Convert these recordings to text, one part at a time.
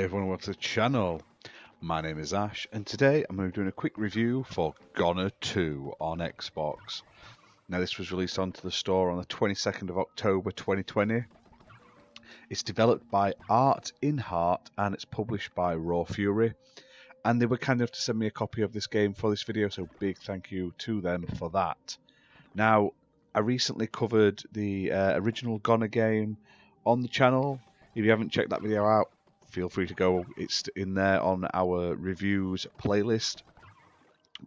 Hey everyone, what's the channel? My name is Ash, and today I'm going to be doing a quick review for Gonner 2 on Xbox. Now this was released onto the store on the 22nd of October 2020. It's developed by Art in Heart and it's published by Raw Fury. And they were kind enough to send me a copy of this game for this video, so big thank you to them for that. Now, I recently covered the uh, original Gonner game on the channel. If you haven't checked that video out, feel free to go. It's in there on our reviews playlist.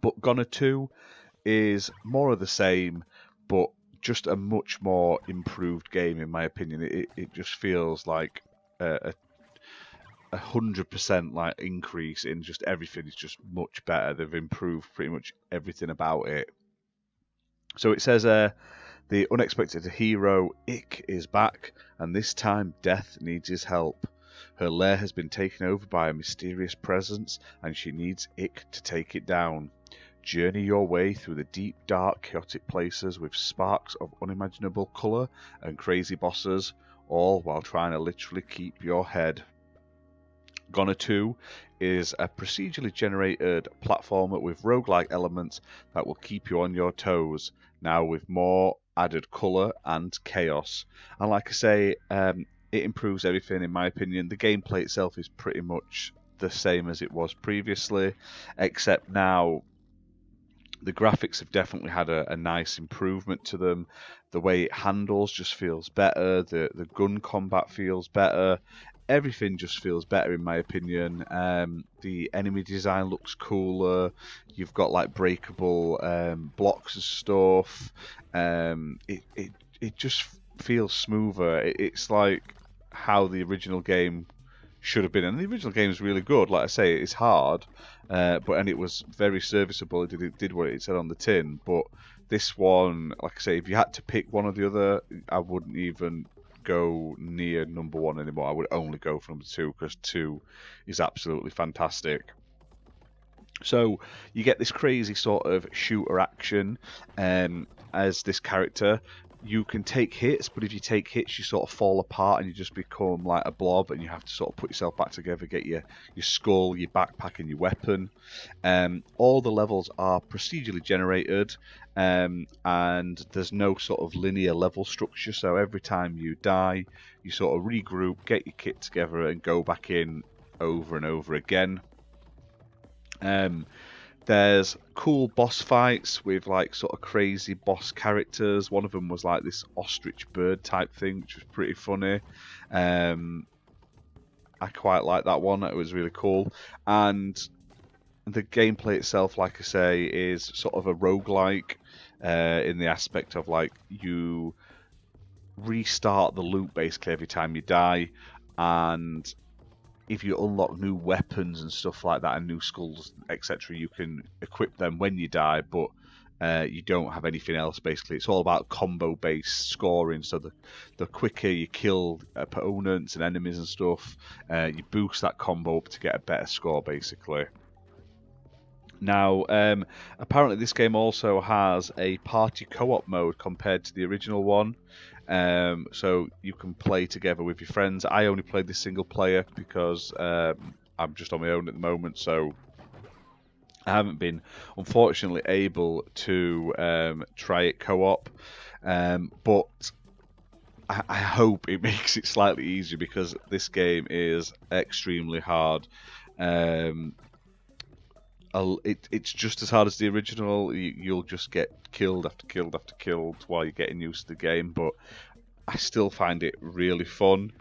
But Gonner 2 is more of the same, but just a much more improved game, in my opinion. It, it just feels like a, a hundred percent like increase in just everything is just much better. They've improved pretty much everything about it. So it says uh, the unexpected hero Ikk is back, and this time Death needs his help. Her lair has been taken over by a mysterious presence, and she needs Ikk to take it down. Journey your way through the deep, dark, chaotic places with sparks of unimaginable colour and crazy bosses, all while trying to literally keep your head. Gonner 2 is a procedurally generated platformer with roguelike elements that will keep you on your toes, now with more added colour and chaos. And like I say, um, it improves everything in my opinion. The gameplay itself is pretty much the same as it was previously, except now the graphics have definitely had a, a, nice improvement to them. The way it handles just feels better. The the gun combat feels better. Everything just feels better in my opinion. Um, the enemy design looks cooler. You've got like breakable um, blocks and stuff. Um, it, it it just feels smoother. It, it's like how the original game should have been. And the original game is really good. Like I say, it's hard, uh, but and it was very serviceable. It did, it did what it said on the tin. But this one, like I say, if you had to pick one or the other, I wouldn't even go near number one anymore. I would only go for number two because two is absolutely fantastic. So you get this crazy sort of shooter action um, as this character you can take hits, but if you take hits, you sort of fall apart and you just become like a blob, and you have to sort of put yourself back together, get your your skull, your backpack, and your weapon. Um, all the levels are procedurally generated, um, and there's no sort of linear level structure. So every time you die, you sort of regroup, get your kit together, and go back in over and over again. Um, there's cool boss fights with like sort of crazy boss characters. One of them was like this ostrich bird type thing, which was pretty funny. Um, I quite like that one. It was really cool. And the gameplay itself, like I say, is sort of a roguelike uh, in the aspect of like you restart the loop basically every time you die and if you unlock new weapons and stuff like that and new skulls, etc., you can equip them when you die, but uh, you don't have anything else basically. It's all about combo based scoring. So the the quicker you kill opponents and enemies and stuff, uh, you boost that combo up to get a better score basically. Now, um, apparently, this game also has a party co op mode compared to the original one. Um, so you can play together with your friends. I only played this single player because um, I'm just on my own at the moment, so I haven't been unfortunately able to um, try it co-op. Um, but I, I, hope it makes it slightly easier because this game is extremely hard. Um, it, it's just as hard as the original. You, will just get killed after killed after killed while you're getting used to the game, but I still find it really fun.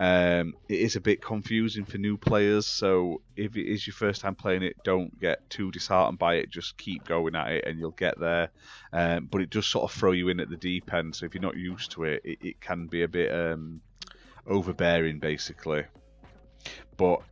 Um, it is a bit confusing for new players, so if it is your first time playing it, don't get too disheartened by it. Just keep going at it, and you'll get there. Um, but it does sort of throw you in at the deep end, so if you're not used to it, it, it can be a bit um, overbearing, basically. But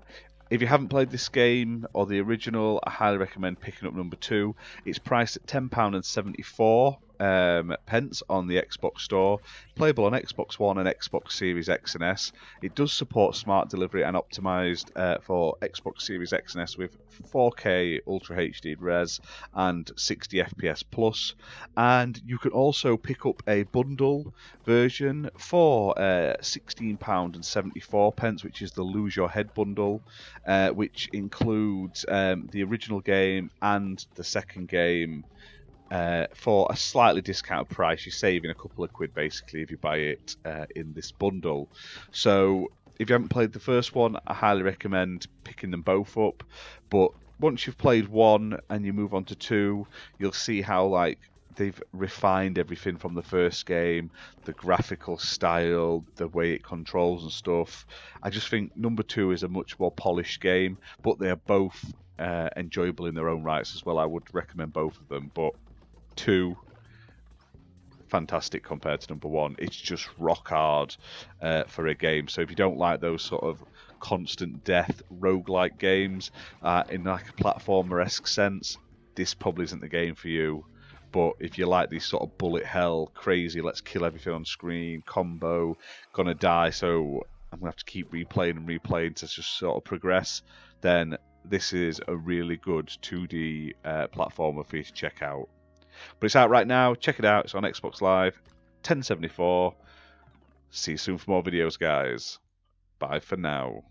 if you haven't played this game or the original, I highly recommend picking up number two. It's priced at £10.74 um, pence on the Xbox Store, playable on Xbox One and Xbox Series X and S. It does support smart delivery and optimized uh, for Xbox Series X and S with 4K Ultra HD res and 60 FPS plus. And you can also pick up a bundle version for uh, £16 and 74 pence, which is the Lose Your Head bundle, uh, which includes um, the original game and the second game. Uh, for a slightly discounted price, you're saving a couple of quid basically if you buy it uh, in this bundle. So if you haven't played the first one, I highly recommend picking them both up. But once you've played one and you move on to two, you'll see how like they've refined everything from the first game, the graphical style, the way it controls and stuff. I just think number two is a much more polished game, but they are both uh, enjoyable in their own rights as well. I would recommend both of them, but two fantastic compared to number one. It's just rock hard uh, for a game. So if you don't like those sort of constant death roguelike games uh, in like a platformer esque sense, this probably isn't the game for you. But if you like these sort of bullet hell, crazy, let's kill everything on screen, combo, gonna die, so I'm gonna have to keep replaying and replaying to just sort of progress, then this is a really good 2D uh, platformer for you to check out. But it's out right now. Check it out. It's on Xbox Live, 1074. See you soon for more videos, guys. Bye for now.